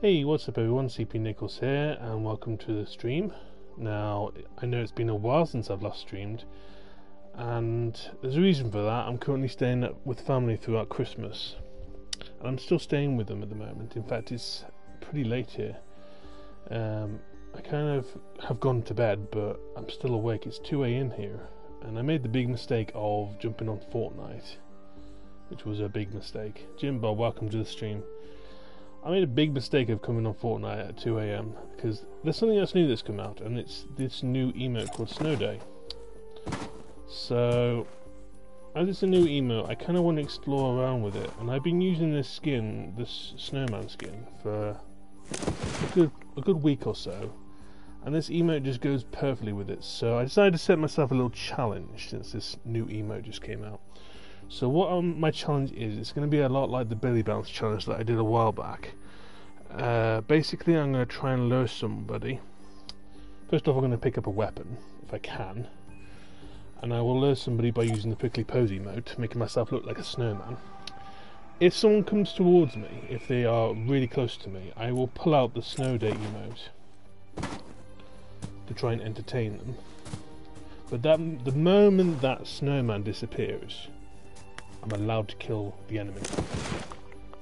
Hey, what's up everyone, CP Nicholls here, and welcome to the stream. Now, I know it's been a while since I've last streamed, and there's a reason for that. I'm currently staying with family throughout Christmas, and I'm still staying with them at the moment. In fact, it's pretty late here. Um, I kind of have gone to bed, but I'm still awake. It's 2am here, and I made the big mistake of jumping on Fortnite, which was a big mistake. Jimbo, welcome to the stream. I made a big mistake of coming on Fortnite at 2am because there's something else new that's come out, and it's this new emote called Snow Day. So, as it's a new emote, I kind of want to explore around with it, and I've been using this skin, this snowman skin, for a good a good week or so, and this emote just goes perfectly with it. So I decided to set myself a little challenge since this new emote just came out. So what um, my challenge is, it's going to be a lot like the belly bounce challenge that I did a while back. Uh, basically, I'm going to try and lure somebody. First off, I'm going to pick up a weapon, if I can. And I will lure somebody by using the prickly pose emote, making myself look like a snowman. If someone comes towards me, if they are really close to me, I will pull out the snow day emote to try and entertain them. But that the moment that snowman disappears, I'm allowed to kill the enemy. So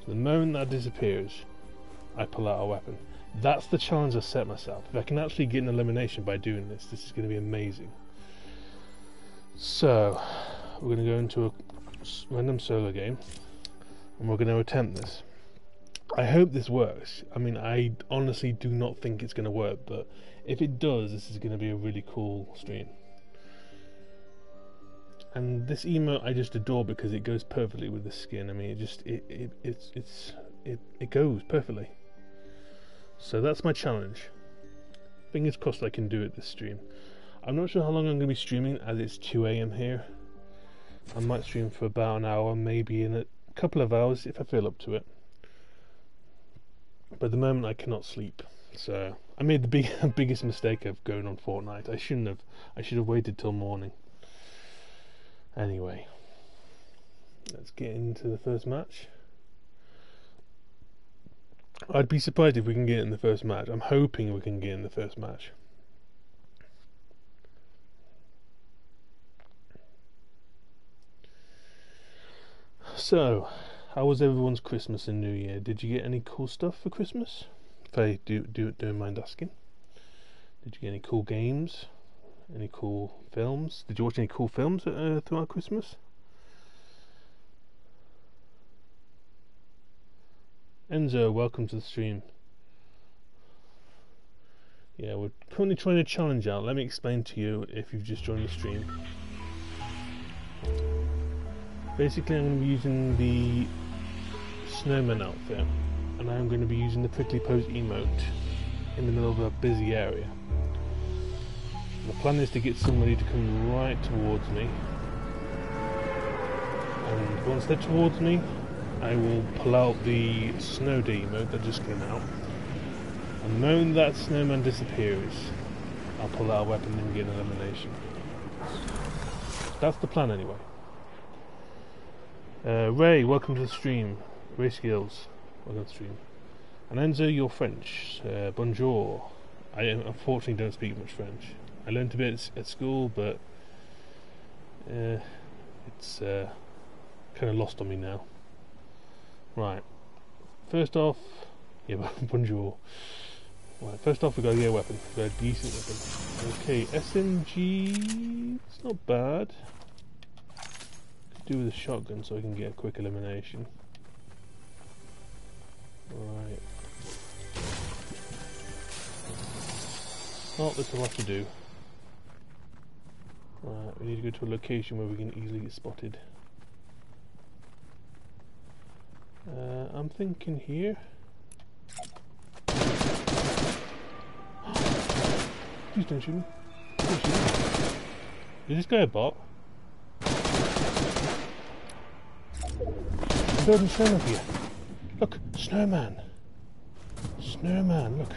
the moment that disappears, I pull out a weapon. That's the challenge I set myself. If I can actually get an elimination by doing this, this is going to be amazing. So, we're going to go into a random solo game, and we're going to attempt this. I hope this works. I mean, I honestly do not think it's going to work, but if it does, this is going to be a really cool stream. And this emote I just adore because it goes perfectly with the skin. I mean, it just it, it it's it's it it goes perfectly. So that's my challenge. Fingers crossed I can do it this stream. I'm not sure how long I'm going to be streaming as it's 2 a.m. here. I might stream for about an hour, maybe in a couple of hours if I feel up to it. But at the moment I cannot sleep. So I made the big, biggest mistake of going on Fortnite. I shouldn't have. I should have waited till morning. Anyway, let's get into the first match. I'd be surprised if we can get in the first match. I'm hoping we can get in the first match. So, how was everyone's Christmas and New Year? Did you get any cool stuff for Christmas? If I do, do don't mind asking. Did you get any cool games? Any cool films? Did you watch any cool films uh, throughout Christmas? Enzo, welcome to the stream. Yeah, we're currently trying to challenge out. Let me explain to you if you've just joined the stream. Basically, I'm going to be using the snowman outfit, and I'm going to be using the prickly pose emote in the middle of a busy area. The plan is to get somebody to come right towards me. And once they're towards me, I will pull out the snow mode that just came out. And the moment that snowman disappears, I'll pull out a weapon and get an elimination. That's the plan anyway. Uh, Ray, welcome to the stream. Ray Skills, welcome to the stream. And Enzo, you're French. Uh, bonjour. I unfortunately don't speak much French. I learned a bit at school, but uh, it's uh, kind of lost on me now. Right. First off, yeah, bonjour. Right, first off, we got to get a weapon. We got a decent weapon. Okay, SMG. It's not bad. Could do with a shotgun so I can get a quick elimination. Right. Oh, there's a lot to do. Right, we need to go to a location where we can easily get spotted. Uh, I'm thinking here. Please don't shoot me. Don't shoot me. Is this guy a bot? I'm building snowman here. Look, snowman. Snowman, look.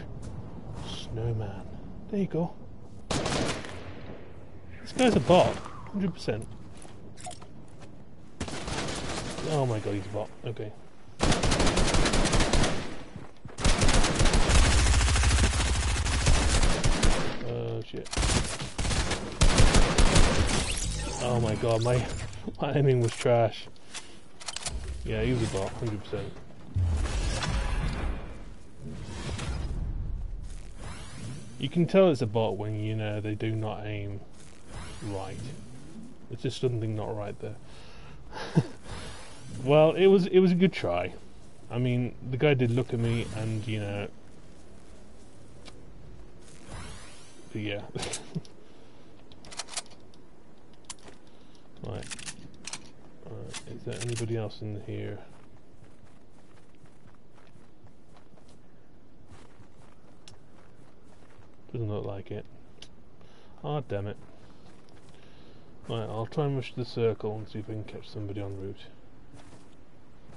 Snowman. There you go. This guy's a bot, 100%. Oh my god, he's a bot. Okay. Oh shit. Oh my god, my, my aiming was trash. Yeah, he was a bot, 100%. You can tell it's a bot when you know they do not aim right. It's just something not right there. well, it was it was a good try. I mean, the guy did look at me and, you know... Yeah. right. Right, is there anybody else in here? Doesn't look like it. Ah, oh, damn it. Right, I'll try and rush the circle and see if I can catch somebody en route.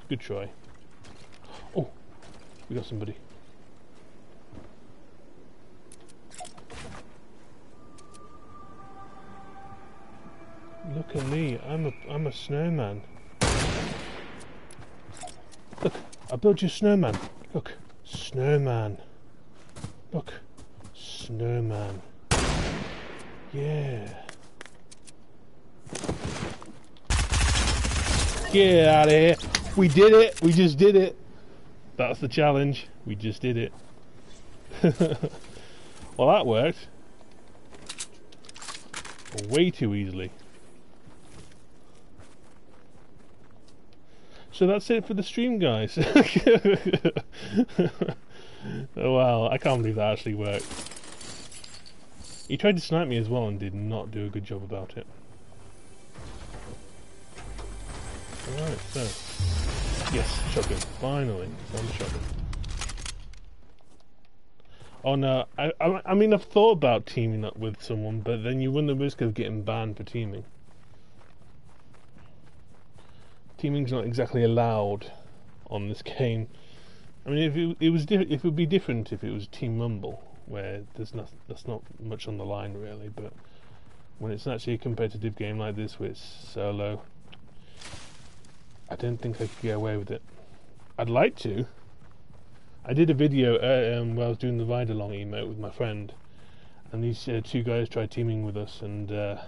Good try. Oh! We got somebody. Look at me, I'm a I'm a snowman. Look, I built you a snowman. Look, snowman. Look, snowman. Yeah. Get out of here. We did it. We just did it. That's the challenge. We just did it. well, that worked. Way too easily. So that's it for the stream, guys. oh, wow, I can't believe that actually worked. He tried to snipe me as well and did not do a good job about it. Alright, so. Yes, shotgun. Finally, the shotgun. Oh no, I, I, I mean I've thought about teaming up with someone, but then you run the risk of getting banned for teaming. teaming's not exactly allowed on this game. I mean, if it, it was if it would be different if it was Team Rumble, where there's not that's not much on the line really. But when it's actually a competitive game like this, where it's solo, I don't think I could get away with it. I'd like to. I did a video uh, um, where I was doing the ride along emote with my friend, and these uh, two guys tried teaming with us, and uh,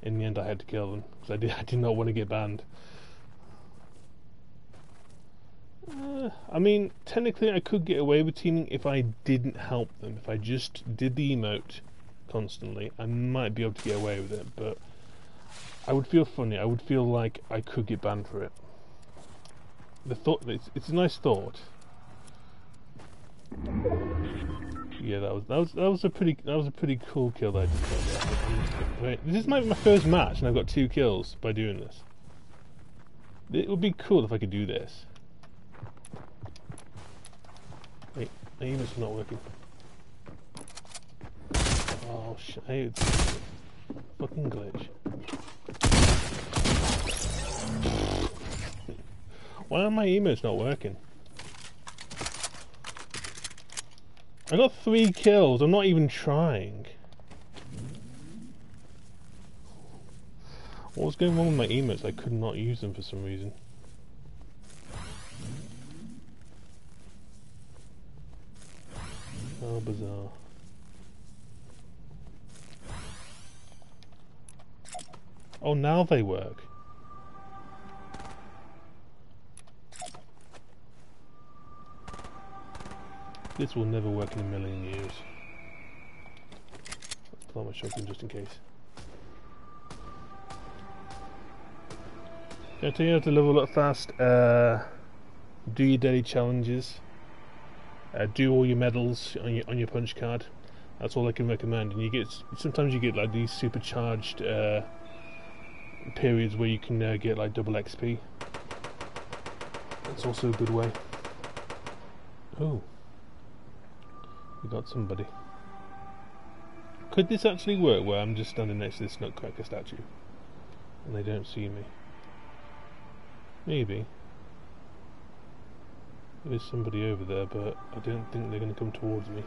in the end I had to kill them because I did I did not want to get banned. Uh, I mean, technically, I could get away with teaming if I didn't help them. If I just did the emote constantly, I might be able to get away with it. But I would feel funny. I would feel like I could get banned for it. The thought it's, it's a nice thought. Yeah, that was that was that was a pretty that was a pretty cool kill that I just got. Wait, this is my my first match, and I've got two kills by doing this. It would be cool if I could do this. Wait, aim is not working. Oh shit, fucking glitch. Why are my emotes not working? I got three kills, I'm not even trying. What was going wrong with my emotes? I could not use them for some reason. How bizarre. Oh, now they work. This will never work in a million years. Out my shotgun just in case. How to level up fast. Uh, do your daily challenges. Uh, do all your medals on your on your punch card. That's all I can recommend. And you get sometimes you get like these supercharged uh, periods where you can uh, get like double XP. That's also a good way. Oh, we got somebody. Could this actually work where I'm just standing next to this nutcracker statue and they don't see me? Maybe. There's somebody over there, but I don't think they're going to come towards me.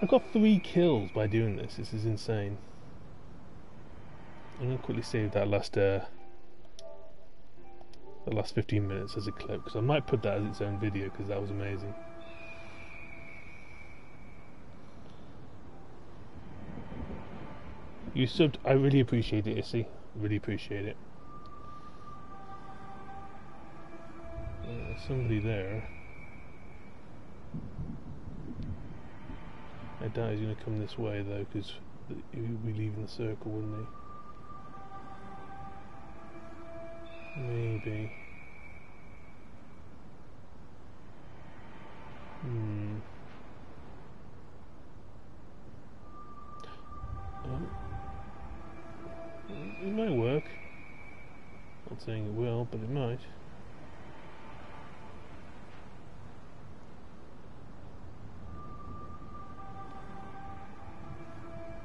I've got three kills by doing this. This is insane. I'm going to quickly save that last uh, the last 15 minutes as a clip because I might put that as its own video because that was amazing. You subbed, I really appreciate it, Issy. Really appreciate it. Uh, somebody there. I doubt he's going to come this way though, because he'd be leaving the circle, wouldn't he? Maybe. Hmm. Um, it might work. Not saying it will, but it might.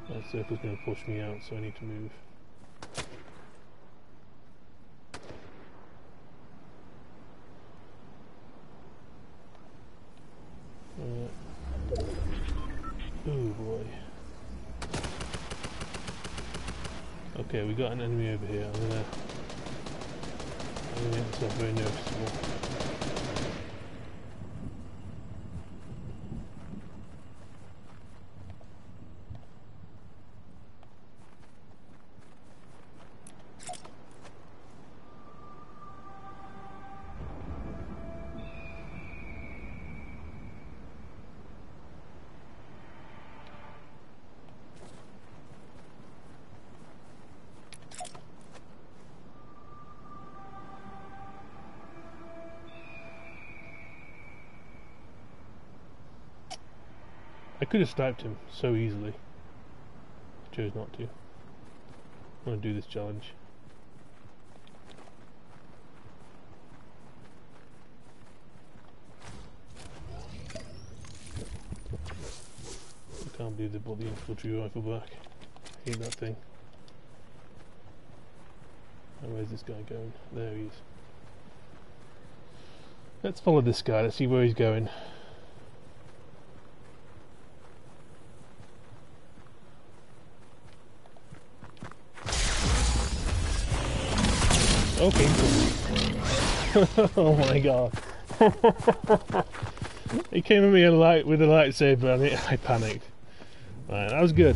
That circle's going to push me out, so I need to move. Uh, oh boy. Got an enemy over here. I'm gonna, I'm gonna make myself very noticeable. Could have sniped him so easily. Chose not to. I want to do this challenge. I can't believe they brought the infantry rifle back. I hate that thing. And where's this guy going? There he is. Let's follow this guy, let's see where he's going. Okay. oh my god. he came at me a light with a lightsaber and it, I panicked. Right, that was good.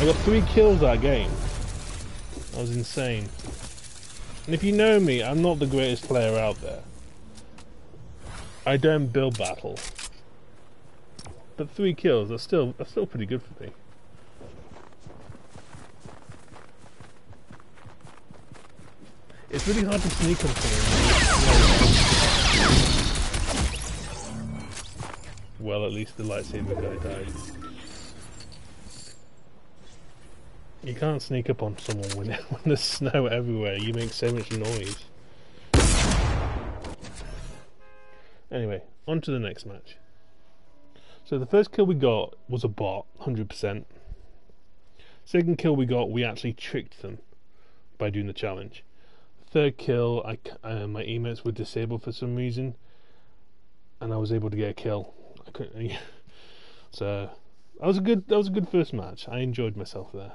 I got three kills that game. That was insane. And if you know me, I'm not the greatest player out there. I don't build battle. But three kills, are still that's still pretty good for me. It's really hard to sneak up on someone. Well, at least the lightsaber guy died. You can't sneak up on someone when, when there's snow everywhere. You make so much noise. Anyway, on to the next match. So the first kill we got was a bot, 100%. Second kill we got, we actually tricked them by doing the challenge third kill, I, uh, my emotes were disabled for some reason, and I was able to get a kill. I couldn't, so that was a good that was a good first match. I enjoyed myself there.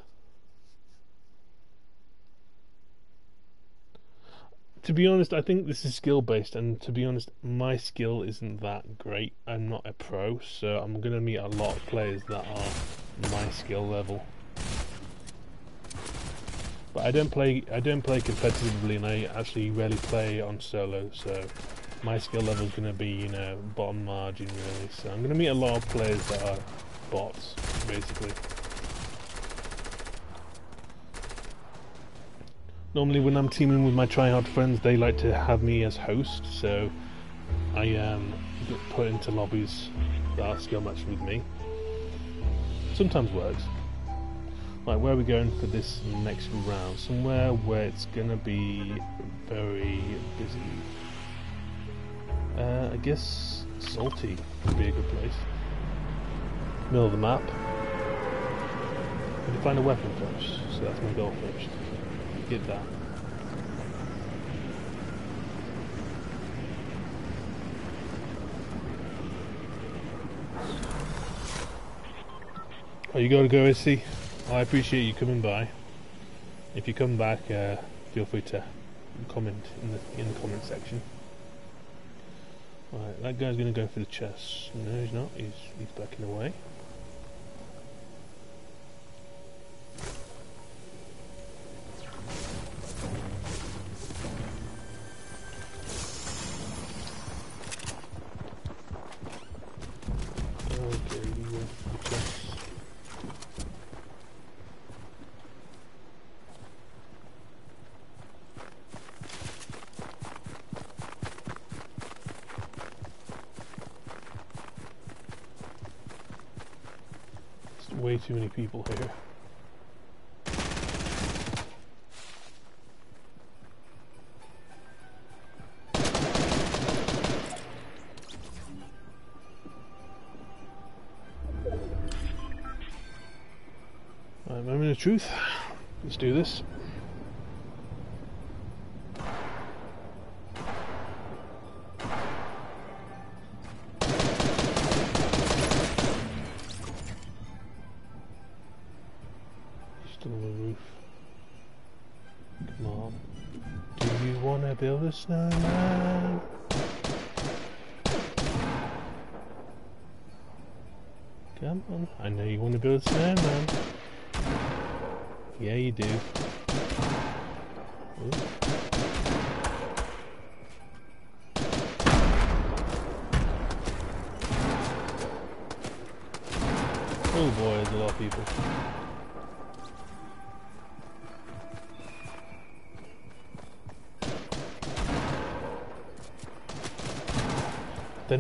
To be honest, I think this is skill based, and to be honest, my skill isn't that great. I'm not a pro, so I'm gonna meet a lot of players that are my skill level. But I don't play I don't play competitively and I actually rarely play on solo so my skill level is going to be you know bottom margin really so I'm going to meet a lot of players that are bots basically. Normally when I'm teaming with my tryhard friends they like to have me as host so I um, get put into lobbies that are skill matched with me. Sometimes works. Right, where are we going for this next round? Somewhere where it's gonna be very busy. Uh, I guess Salty would be a good place. Middle of the map. Need to find a weapon first, so that's my goal first. Get that. Are you going to go, see. I appreciate you coming by. If you come back, uh, feel free to comment in the in the comment section. Right, that guy's going to go for the chest. No, he's not. He's he's backing away. People here. Right, moment of truth. Let's do this. Snowman? Come on. I know you want to build a snowman. Yeah, you do.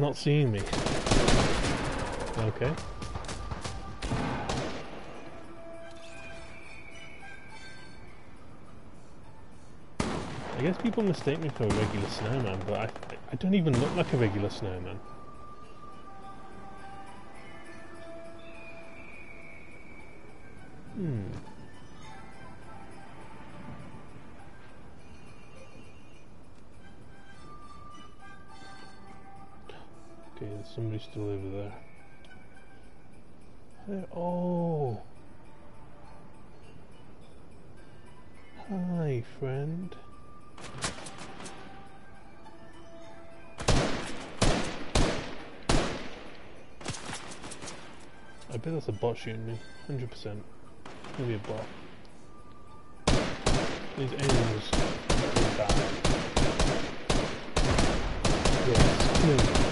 Not seeing me. Okay. I guess people mistake me for a regular snowman, but I, I don't even look like a regular snowman. Hmm. Okay, there's somebody still over there. Oh. Hi, friend. I bet that's a bot shooting me. 100%. Maybe a bot. These animals are bad. Yes.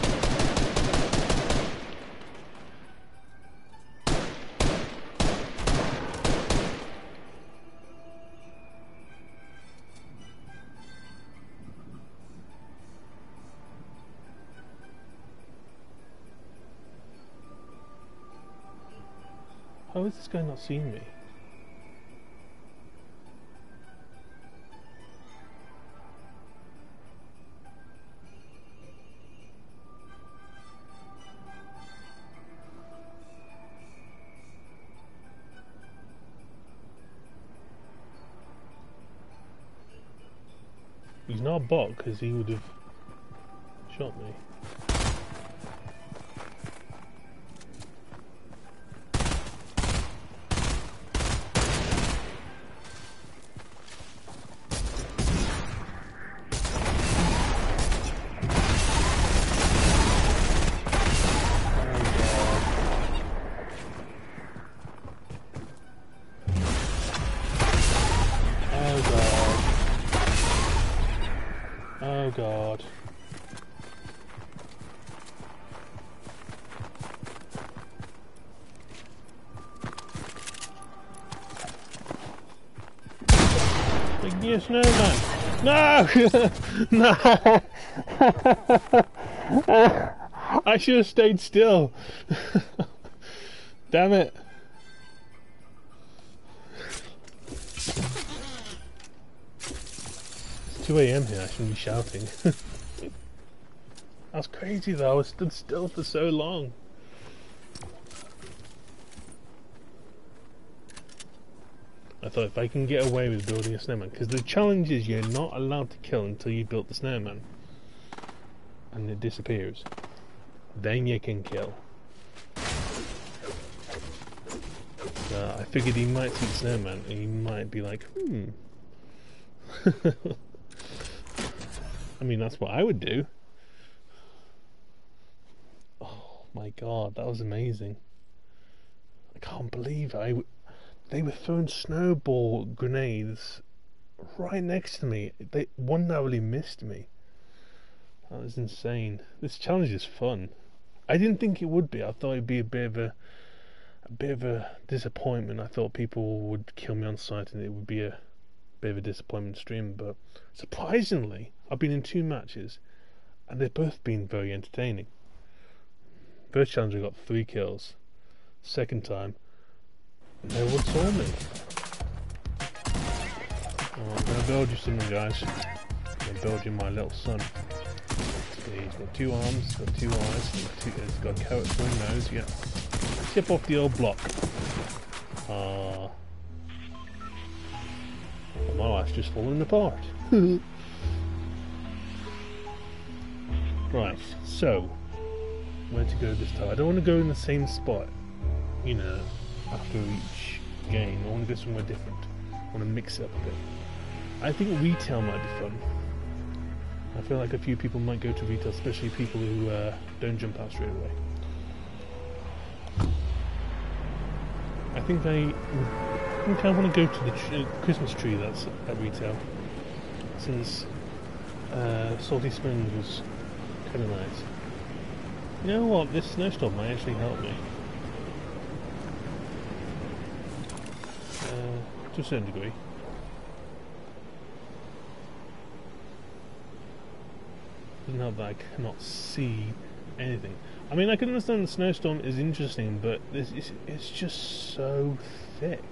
How is this guy not seeing me? He's not a bot because he would have shot me. No! no! I should have stayed still. Damn it. It's 2 a.m. here, I shouldn't be shouting. That's crazy though, I stood still for so long. I thought if I can get away with building a snowman, because the challenge is you're not allowed to kill until you built the snowman. And it disappears. Then you can kill. So I figured he might see the snowman and he might be like, hmm. I mean, that's what I would do. Oh my god, that was amazing. I can't believe I. They were throwing snowball grenades right next to me. They one narrowly missed me. That was insane. This challenge is fun. I I didn't think it would be. I thought it'd be a bit of a, a bit of a disappointment. I thought people would kill me on sight and it would be a bit of a disappointment stream. But surprisingly, I've been in two matches, and they've both been very entertaining. First challenge, I got three kills. Second time, no one saw me. Oh, I'm gonna build you something, guys. I'm you my little son. He's got two arms, got two eyes, two, he's got a carrot for nose, yeah. Chip off the old block. Ah. Uh, my life's just falling apart. right, so, where to go this time? I don't want to go in the same spot, you know, after each game. Want to go somewhere different. I want to mix it up a bit. I think retail might be fun. I feel like a few people might go to retail, especially people who uh, don't jump out straight away. I think I, I think I want to go to the tr Christmas tree that's at retail, since uh, Salty Springs was kind of nice. You know what? This snowstorm might actually help me. Uh, to a certain degree. Doesn't that I cannot see anything. I mean, I can understand the snowstorm is interesting, but it's, it's just so thick.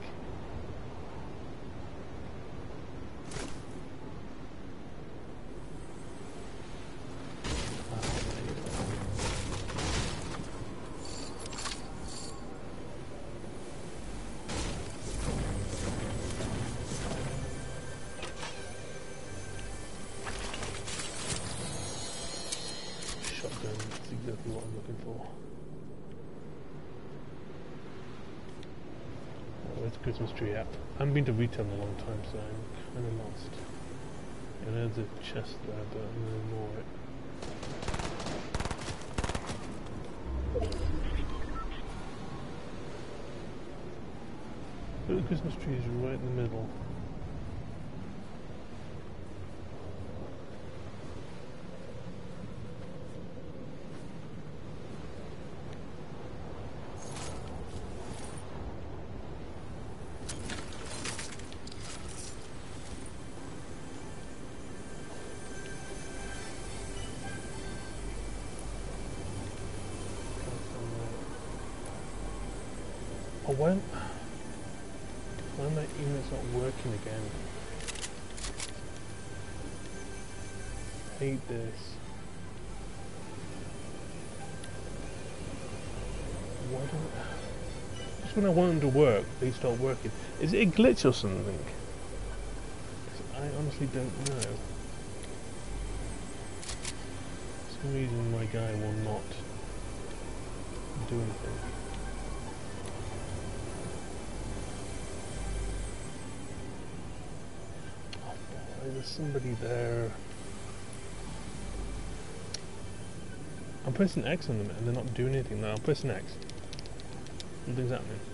Been to retail in a long time, so I'm kind of lost. And there's a chest there, but I'm going to ignore it. The Christmas tree is right in the middle. When I want them to work, they start working. Is it a glitch or something? I honestly don't know. For some reason my guy will not do anything. Oh, there's somebody there. I'm pressing X on them and they're not doing anything now. I'm pressing X. Nothing's happening.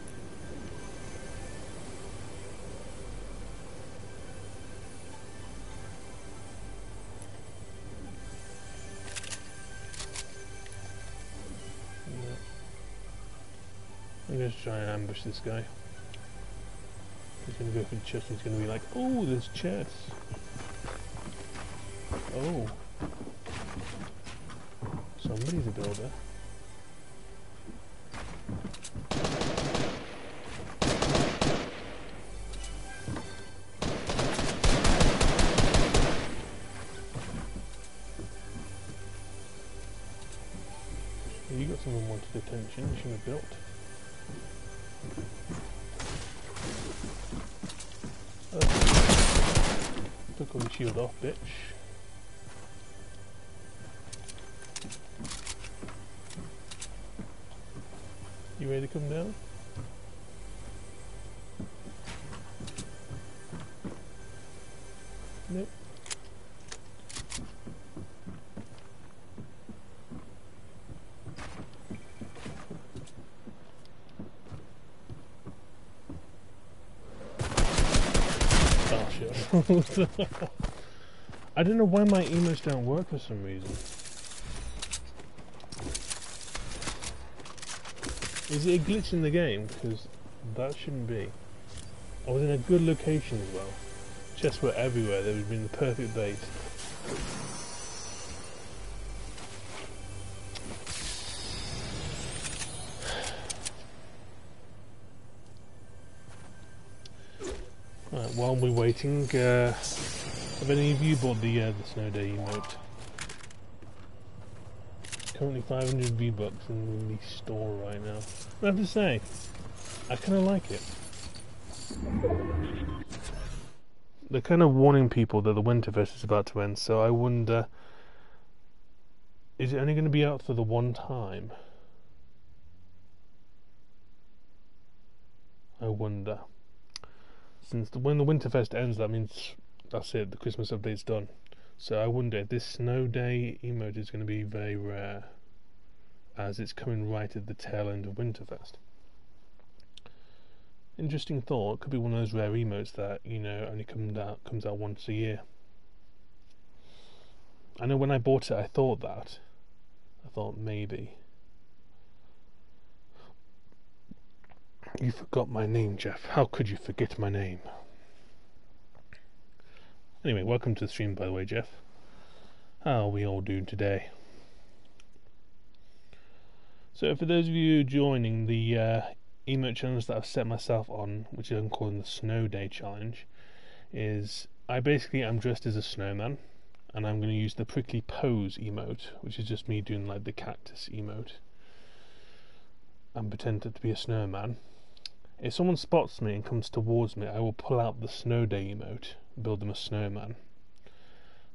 I'm going to try and ambush this guy. He's going to go for the chest he's going to be like, oh, there's chests. Oh. Somebody's a builder. You got some unwanted attention, you should have built. Shield off, bitch. You ready to come down? Nope. Oh shit. I don't know why my emotes don't work for some reason. Is it a glitch in the game? Because that shouldn't be. I was in a good location as well. Chests were everywhere. They would have been the perfect base. While we're waiting, uh, have any of you bought the uh, the snow day emote? Currently 500 V-Bucks in the store right now. I have to say, I kind of like it. They're kind of warning people that the Winterfest is about to end, so I wonder, is it only going to be out for the one time? I wonder. Since the, when the Winterfest ends, that means that's it, the Christmas update's done. So I wonder if this snow day emote is going to be very rare, as it's coming right at the tail end of Winterfest. Interesting thought. Could be one of those rare emotes that you know only comes out comes out once a year. I know when I bought it, I thought that. I thought maybe. You forgot my name, Jeff. How could you forget my name? Anyway, welcome to the stream, by the way, Jeff. How are we all doing today? So, for those of you joining the uh, emote challenge that I've set myself on, which I'm calling the Snow Day Challenge, is I basically am dressed as a snowman, and I'm going to use the prickly pose emote, which is just me doing like the cactus emote, and pretend to be a snowman. If someone spots me and comes towards me, I will pull out the Snow Day emote build them a snowman.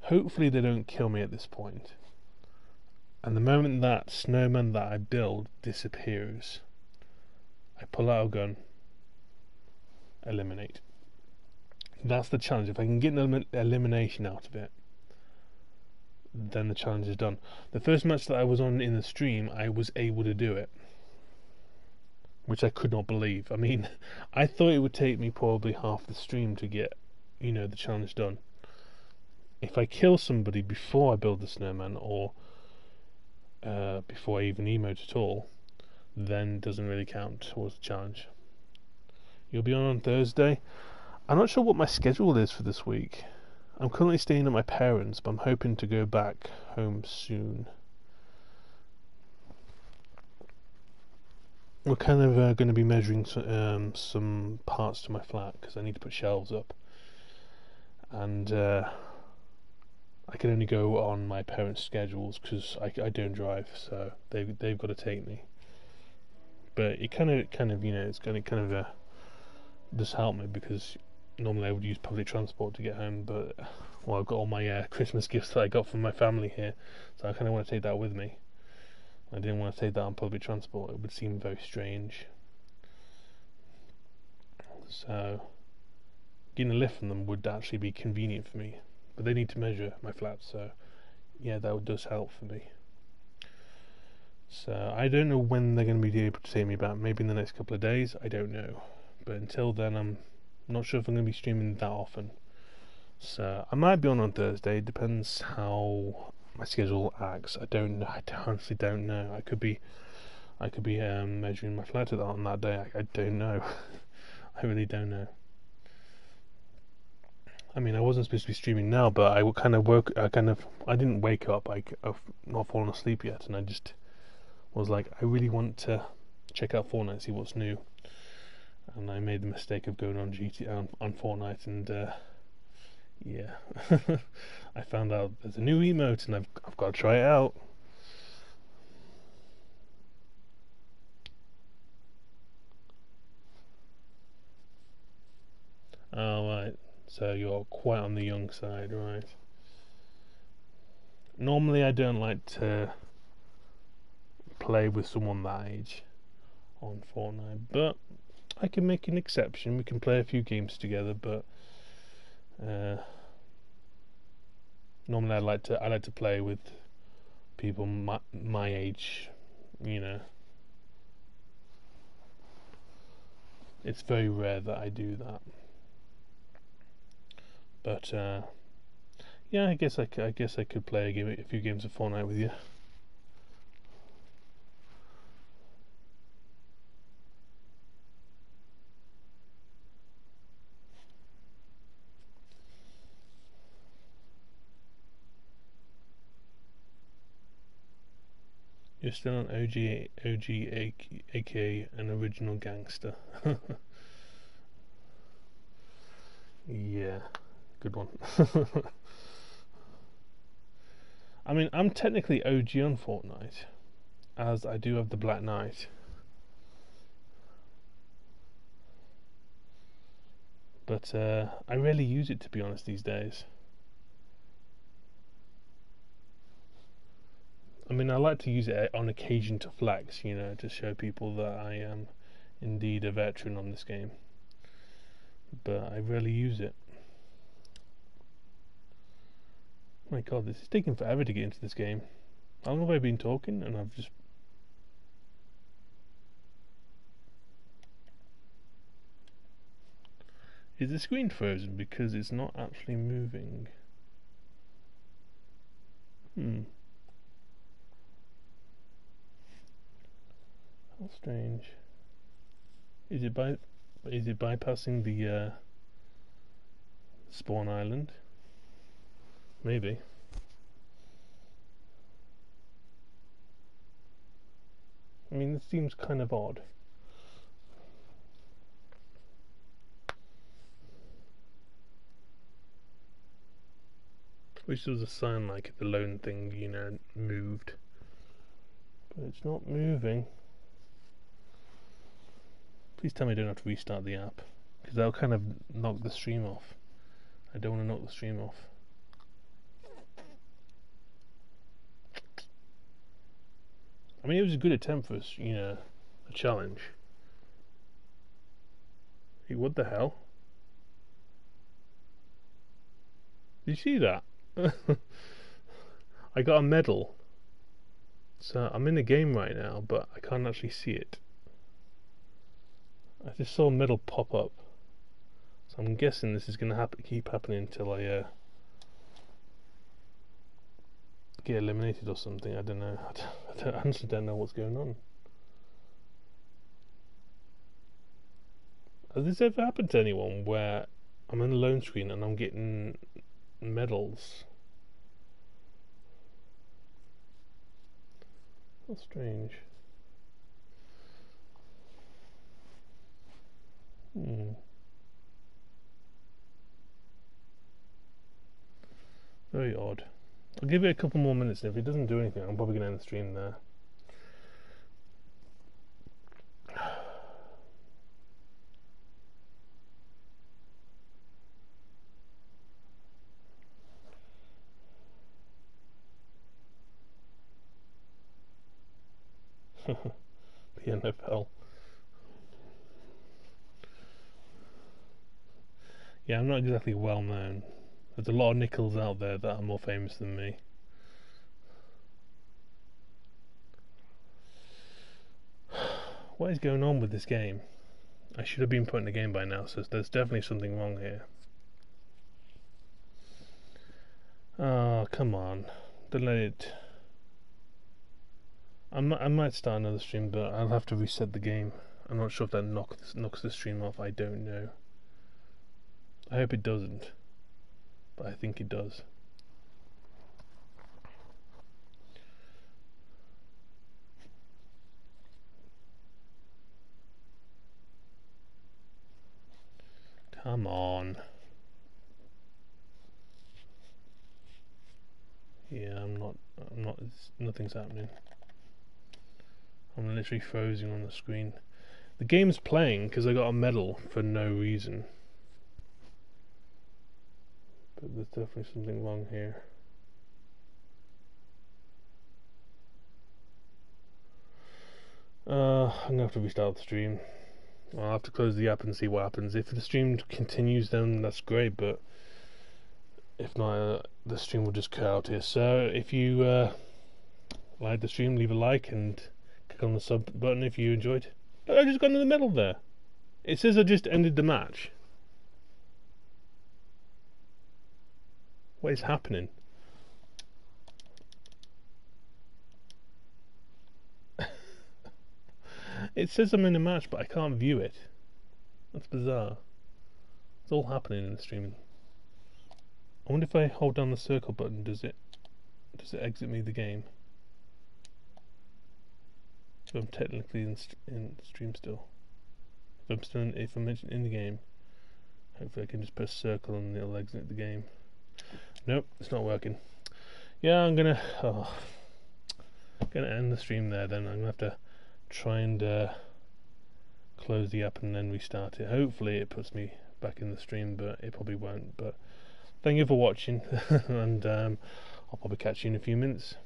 Hopefully, they don't kill me at this point. And the moment that snowman that I build disappears, I pull out a gun, eliminate. That's the challenge. If I can get an elimination out of it, then the challenge is done. The first match that I was on in the stream, I was able to do it, which I could not believe. I mean, I thought it would take me probably half the stream to get you know the challenge done. If I kill somebody before I build the snowman or uh, before I even emote at all, then doesn't really count towards the challenge. You'll be on on Thursday. I'm not sure what my schedule is for this week. I'm currently staying at my parents', but I'm hoping to go back home soon. We're kind of uh, going to be measuring um, some parts to my flat because I need to put shelves up and uh, I can only go on my parents' schedules because I, I don't drive, so they they've got to take me. But it kind of kind of you know it's going to kind of uh, does help me because normally I would use public transport to get home, but well I've got all my uh, Christmas gifts that I got from my family here, so I kind of want to take that with me. I didn't want to take that on public transport; it would seem very strange. So getting a lift from them would actually be convenient for me. But they need to measure my flat, so yeah, that does help for me. So I don't know when they're going to be able to take me back. Maybe in the next couple of days. I don't know. But until then, I'm not sure if I'm going to be streaming that often. So I might be on on Thursday. Depends how my schedule acts. I don't. I honestly don't know. I could be, I could be um, measuring my flat on that day. I, I don't know. I really don't know. I mean, I wasn't supposed to be streaming now, but I kind of woke. I kind of. I didn't wake up. I, I've not fallen asleep yet, and I just was like, I really want to check out Fortnite, see what's new. And I made the mistake of going on GT on, on Fortnite, and uh, yeah, I found out there's a new emote, and I've I've got to try it out. Oh right. So you're quite on the young side, right? Normally, I don't like to play with someone that age on Fortnite, but I can make an exception. We can play a few games together, but uh, normally I like to I like to play with people my my age, you know. It's very rare that I do that. But uh, yeah, I guess I, I guess I could play a game, a few games of Fortnite with you. You're still an OG, OG, aka an original gangster. yeah, good one. I mean, I'm technically OG on Fortnite, as I do have the Black Knight. But uh, I rarely use it to be honest these days. I mean, I like to use it on occasion to flex, you know, to show people that I am indeed a veteran on this game. But I rarely use it. My god, this is taking forever to get into this game. How long have I been talking and I've just... Is the screen frozen because it's not actually moving? Hmm. How strange. Is it by is it bypassing the uh, spawn island? Maybe. I mean, this seems kind of odd. Wish there was a sign like the lone thing, you know, moved. But it's not moving. Please tell me I don't have to restart the app. Because that'll kind of knock the stream off. I don't want to knock the stream off. I mean, it was a good attempt for, you know, a challenge. Hey, what the hell? Did you see that? I got a medal. So I'm in the game right now, but I can't actually see it. I just saw medal pop up. So I'm guessing this is going to happen, keep happening until I uh, get eliminated or something. I don't know. I, don't, I, honestly don't know what's going on. Has this ever happened to anyone where I'm on the lone screen and I'm getting medals? How strange. Hmm. Very odd. I'll give it a couple more minutes, if it doesn't do anything, I'm probably going to end the stream there. the NFL. Yeah, I'm not exactly well known. There's a lot of Nicholls out there that are more famous than me. What is going on with this game? I should have been putting the game by now, so there's definitely something wrong here. Oh, come on. Don't let it... I might, I might start another stream, but I'll have to reset the game. I'm not sure if that knocks, knocks the stream off, I don't know. I hope it doesn't, but I think it does. Come on. Yeah, I'm not, I'm not, nothing's happening. I'm literally frozen on the screen. The game's playing because I got a medal for no reason. There's definitely something wrong here. Uh, I'm gonna have to restart the stream. I'll have to close the app and see what happens. If the stream continues, then that's great. But if not, uh, the stream will just cut out here. So if you uh, like the stream, leave a like and click on the sub button if you enjoyed. But I just got in the middle there. It says I just ended the match. What is happening? it says I'm in a match, but I can't view it. That's bizarre. It's all happening in the streaming. I wonder if I hold down the circle button, does it does it exit me the game? If I'm technically in, st- in stream still. If I'm still in, if I'm in the game. Hopefully I can just press circle and it'll exit the game. Nope, it's not working. Yeah, I'm gonna oh, gonna end the stream there. Then I'm gonna have to try and uh, close the app and then restart it. Hopefully it puts me back in the stream, but it probably won't. But thank you for watching, and um, I'll probably catch you in a few minutes.